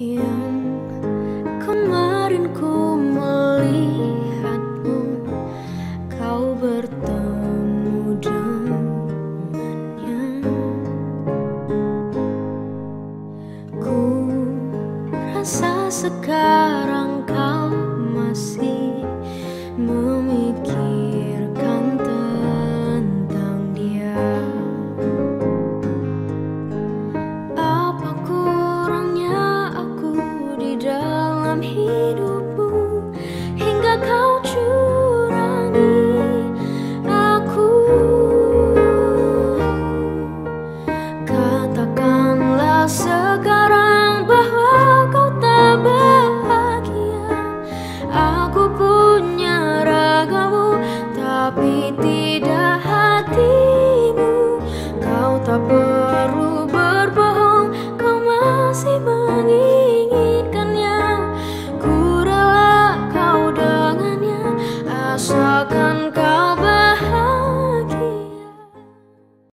Yang kemarin ku melihatmu Kau bertemu dengannya. Ku rasa sekarang kau masih dalam hidupmu Hingga kau curangi aku. Katakanlah sekarang bahwa kau tak bahagia. Aku punya ragamu tapi tidak akan